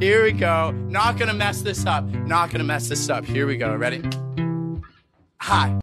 Here we go. Not gonna mess this up. Not gonna mess this up. Here we go. Ready? Hi.